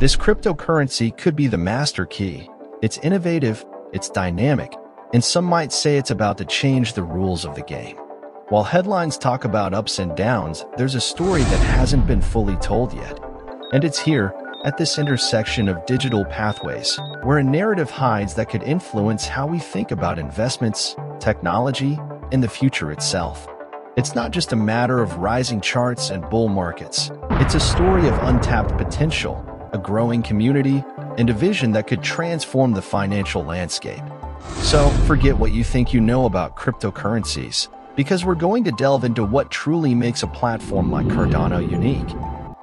This cryptocurrency could be the master key. It's innovative, it's dynamic, and some might say it's about to change the rules of the game. While headlines talk about ups and downs, there's a story that hasn't been fully told yet. And it's here, at this intersection of digital pathways, where a narrative hides that could influence how we think about investments, technology, and the future itself. It's not just a matter of rising charts and bull markets. It's a story of untapped potential, a growing community, and a vision that could transform the financial landscape. So forget what you think you know about cryptocurrencies, because we're going to delve into what truly makes a platform like Cardano unique.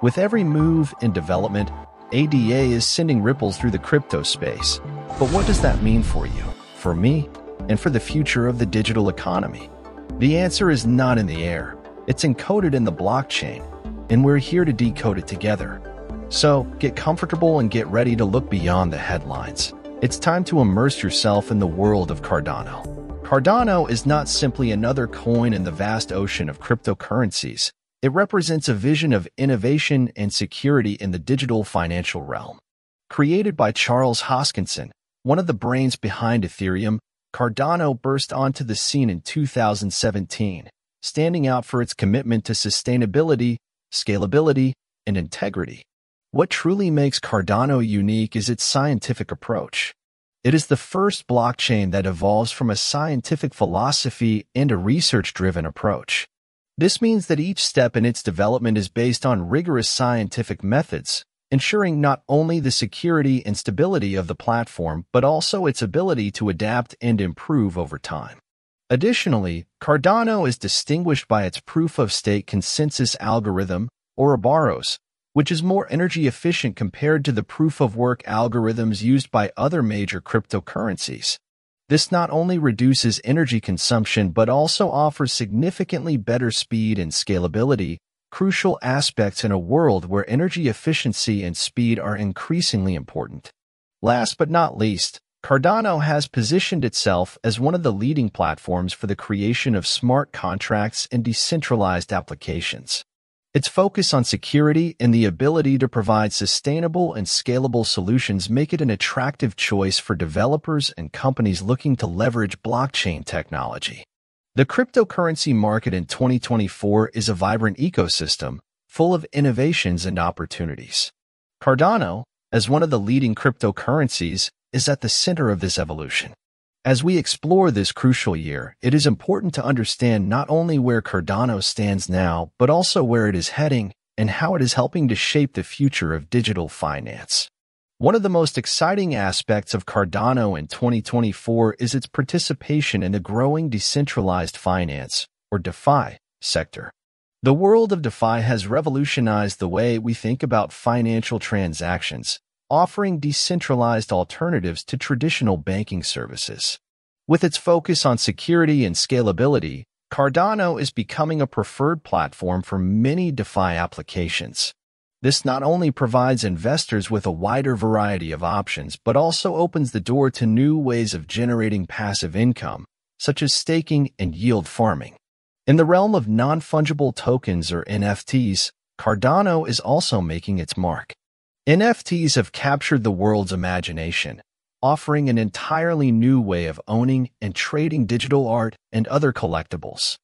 With every move and development, ADA is sending ripples through the crypto space. But what does that mean for you, for me, and for the future of the digital economy? The answer is not in the air. It's encoded in the blockchain, and we're here to decode it together. So get comfortable and get ready to look beyond the headlines. It's time to immerse yourself in the world of Cardano. Cardano is not simply another coin in the vast ocean of cryptocurrencies. It represents a vision of innovation and security in the digital financial realm. Created by Charles Hoskinson, one of the brains behind Ethereum, Cardano burst onto the scene in 2017, standing out for its commitment to sustainability, scalability, and integrity. What truly makes Cardano unique is its scientific approach. It is the first blockchain that evolves from a scientific philosophy and a research-driven approach. This means that each step in its development is based on rigorous scientific methods, ensuring not only the security and stability of the platform, but also its ability to adapt and improve over time. Additionally, Cardano is distinguished by its proof-of-stake consensus algorithm, or Ouroboros, which is more energy efficient compared to the proof-of-work algorithms used by other major cryptocurrencies. This not only reduces energy consumption but also offers significantly better speed and scalability, crucial aspects in a world where energy efficiency and speed are increasingly important. Last but not least, Cardano has positioned itself as one of the leading platforms for the creation of smart contracts and decentralized applications. Its focus on security and the ability to provide sustainable and scalable solutions make it an attractive choice for developers and companies looking to leverage blockchain technology. The cryptocurrency market in 2024 is a vibrant ecosystem full of innovations and opportunities. Cardano, as one of the leading cryptocurrencies, is at the center of this evolution. As we explore this crucial year, it is important to understand not only where Cardano stands now, but also where it is heading and how it is helping to shape the future of digital finance. One of the most exciting aspects of Cardano in 2024 is its participation in the growing decentralized finance, or DeFi, sector. The world of DeFi has revolutionized the way we think about financial transactions, offering decentralized alternatives to traditional banking services. With its focus on security and scalability, Cardano is becoming a preferred platform for many DeFi applications. This not only provides investors with a wider variety of options, but also opens the door to new ways of generating passive income, such as staking and yield farming. In the realm of non-fungible tokens or NFTs, Cardano is also making its mark. NFTs have captured the world's imagination, offering an entirely new way of owning and trading digital art and other collectibles.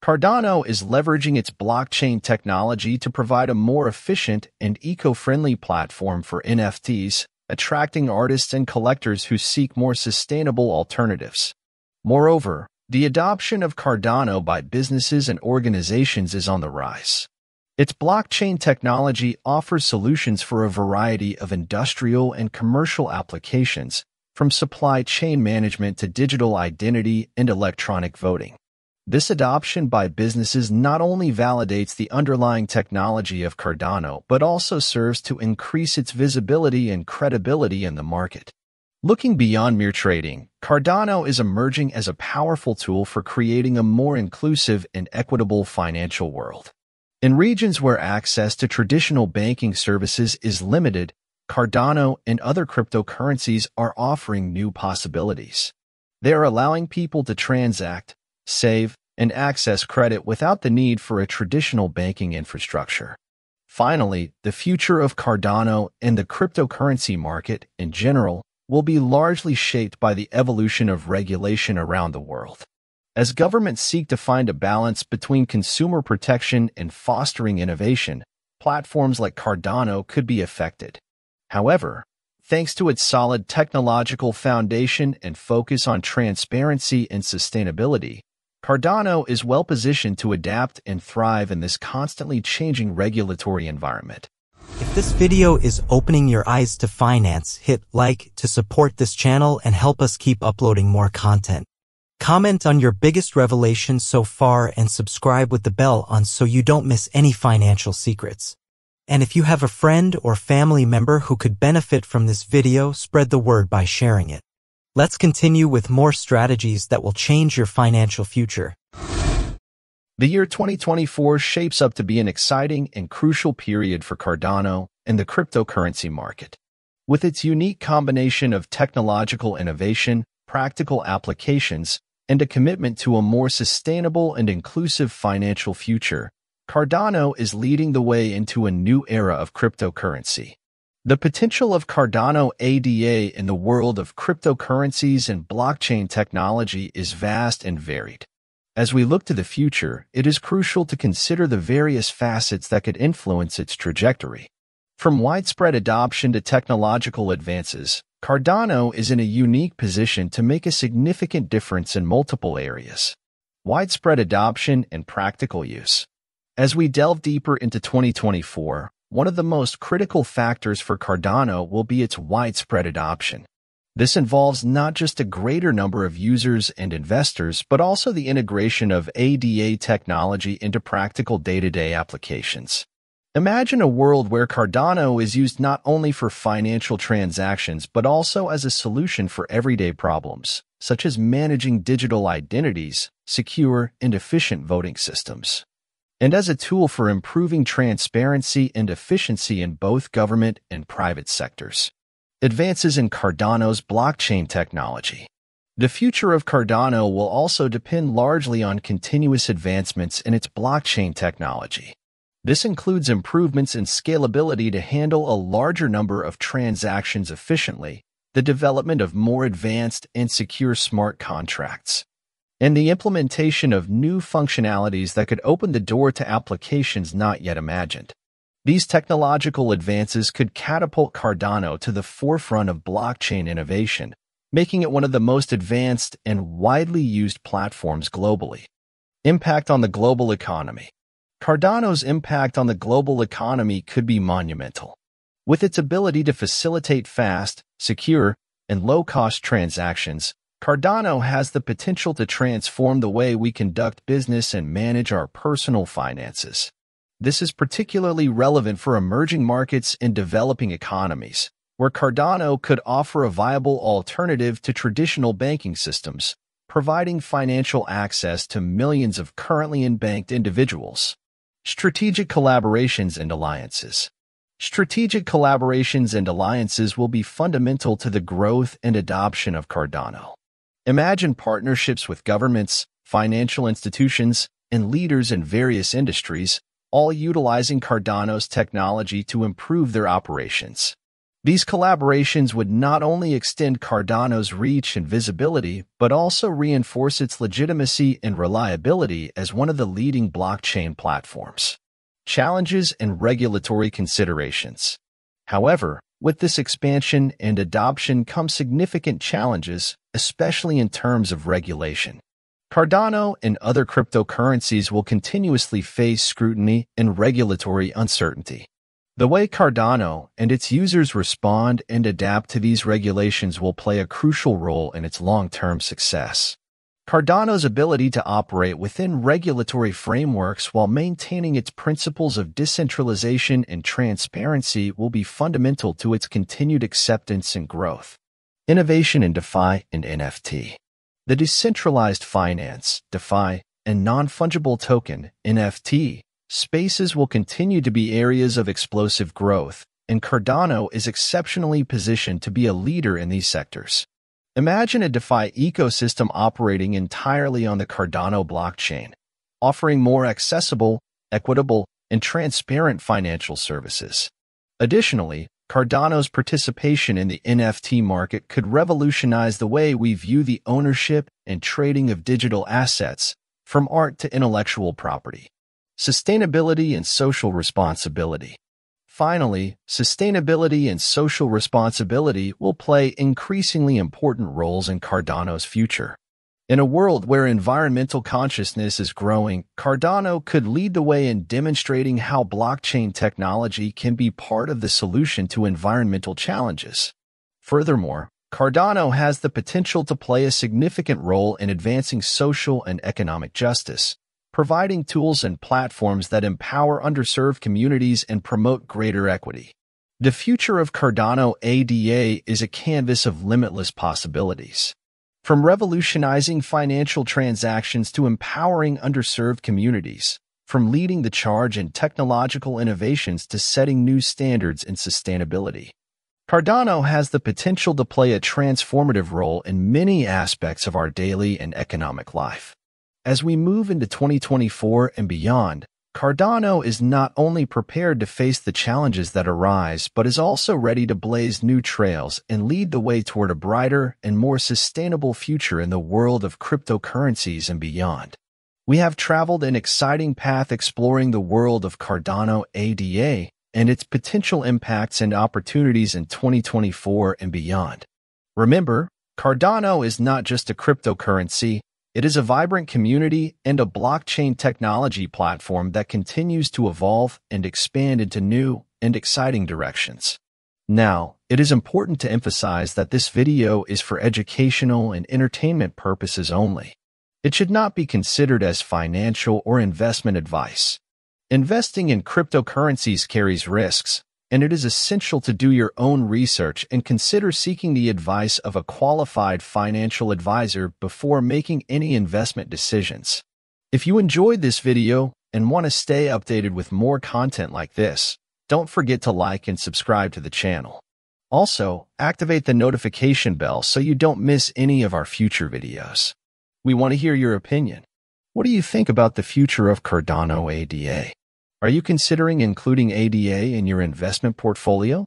Cardano is leveraging its blockchain technology to provide a more efficient and eco-friendly platform for NFTs, attracting artists and collectors who seek more sustainable alternatives. Moreover, the adoption of Cardano by businesses and organizations is on the rise. Its blockchain technology offers solutions for a variety of industrial and commercial applications, from supply chain management to digital identity and electronic voting. This adoption by businesses not only validates the underlying technology of Cardano, but also serves to increase its visibility and credibility in the market. Looking beyond mere trading, Cardano is emerging as a powerful tool for creating a more inclusive and equitable financial world. In regions where access to traditional banking services is limited, Cardano and other cryptocurrencies are offering new possibilities. They are allowing people to transact, save, and access credit without the need for a traditional banking infrastructure. Finally, the future of Cardano and the cryptocurrency market in general will be largely shaped by the evolution of regulation around the world. As governments seek to find a balance between consumer protection and fostering innovation, platforms like Cardano could be affected. However, thanks to its solid technological foundation and focus on transparency and sustainability, Cardano is well positioned to adapt and thrive in this constantly changing regulatory environment. If this video is opening your eyes to finance, hit like to support this channel and help us keep uploading more content. Comment on your biggest revelation so far and subscribe with the bell on so you don't miss any financial secrets. And if you have a friend or family member who could benefit from this video, spread the word by sharing it. Let's continue with more strategies that will change your financial future. The year 2024 shapes up to be an exciting and crucial period for Cardano and the cryptocurrency market. With its unique combination of technological innovation, practical applications, and a commitment to a more sustainable and inclusive financial future, Cardano is leading the way into a new era of cryptocurrency. The potential of Cardano ADA in the world of cryptocurrencies and blockchain technology is vast and varied. As we look to the future, it is crucial to consider the various facets that could influence its trajectory. From widespread adoption to technological advances, Cardano is in a unique position to make a significant difference in multiple areas. Widespread adoption and practical use. As we delve deeper into 2024, one of the most critical factors for Cardano will be its widespread adoption. This involves not just a greater number of users and investors, but also the integration of ADA technology into practical day-to-day applications. Imagine a world where Cardano is used not only for financial transactions, but also as a solution for everyday problems, such as managing digital identities, secure and efficient voting systems and as a tool for improving transparency and efficiency in both government and private sectors. Advances in Cardano's blockchain technology. The future of Cardano will also depend largely on continuous advancements in its blockchain technology. This includes improvements in scalability to handle a larger number of transactions efficiently, the development of more advanced and secure smart contracts, and the implementation of new functionalities that could open the door to applications not yet imagined. These technological advances could catapult Cardano to the forefront of blockchain innovation, making it one of the most advanced and widely used platforms globally. Impact on the global economy. Cardano's impact on the global economy could be monumental. With its ability to facilitate fast, secure, and low-cost transactions, Cardano has the potential to transform the way we conduct business and manage our personal finances. This is particularly relevant for emerging markets and developing economies, where Cardano could offer a viable alternative to traditional banking systems, providing financial access to millions of currently unbanked individuals. Strategic collaborations and alliances. Strategic collaborations and alliances will be fundamental to the growth and adoption of Cardano. Imagine partnerships with governments, financial institutions, and leaders in various industries, all utilizing Cardano's technology to improve their operations. These collaborations would not only extend Cardano's reach and visibility, but also reinforce its legitimacy and reliability as one of the leading blockchain platforms. Challenges and regulatory considerations. However, with this expansion and adoption come significant challenges, especially in terms of regulation. Cardano and other cryptocurrencies will continuously face scrutiny and regulatory uncertainty. The way Cardano and its users respond and adapt to these regulations will play a crucial role in its long-term success. Cardano's ability to operate within regulatory frameworks while maintaining its principles of decentralization and transparency will be fundamental to its continued acceptance and growth. Innovation in DeFi and NFT. The decentralized finance, DeFi, and non-fungible token, NFT, spaces will continue to be areas of explosive growth, and Cardano is exceptionally positioned to be a leader in these sectors. Imagine a DeFi ecosystem operating entirely on the Cardano blockchain, offering more accessible, equitable, and transparent financial services. Additionally, Cardano's participation in the NFT market could revolutionize the way we view the ownership and trading of digital assets, from art to intellectual property. Sustainability and social responsibility. Finally, sustainability and social responsibility will play increasingly important roles in Cardano's future. In a world where environmental consciousness is growing, Cardano could lead the way in demonstrating how blockchain technology can be part of the solution to environmental challenges. Furthermore, Cardano has the potential to play a significant role in advancing social and economic justice, providing tools and platforms that empower underserved communities and promote greater equity. The future of Cardano ADA is a canvas of limitless possibilities. From revolutionizing financial transactions to empowering underserved communities, from leading the charge in technological innovations to setting new standards in sustainability. Cardano has the potential to play a transformative role in many aspects of our daily and economic life. As we move into 2024 and beyond, Cardano is not only prepared to face the challenges that arise, but is also ready to blaze new trails and lead the way toward a brighter and more sustainable future in the world of cryptocurrencies and beyond. We have traveled an exciting path exploring the world of Cardano ADA and its potential impacts and opportunities in 2024 and beyond. Remember, Cardano is not just a cryptocurrency, it is a vibrant community and a blockchain technology platform that continues to evolve and expand into new and exciting directions. Now, it is important to emphasize that this video is for educational and entertainment purposes only. It should not be considered as financial or investment advice. Investing in cryptocurrencies carries risks, and it is essential to do your own research and consider seeking the advice of a qualified financial advisor before making any investment decisions. If you enjoyed this video and want to stay updated with more content like this, don't forget to like and subscribe to the channel. Also, activate the notification bell so you don't miss any of our future videos. We want to hear your opinion. What do you think about the future of Cardano ADA? Are you considering including ADA in your investment portfolio?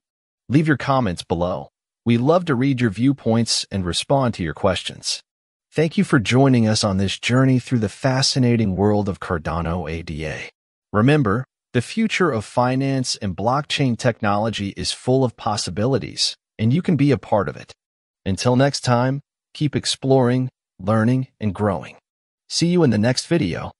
Leave your comments below. We love to read your viewpoints and respond to your questions. Thank you for joining us on this journey through the fascinating world of Cardano ADA. Remember, the future of finance and blockchain technology is full of possibilities, and you can be a part of it. Until next time, keep exploring, learning, and growing. See you in the next video.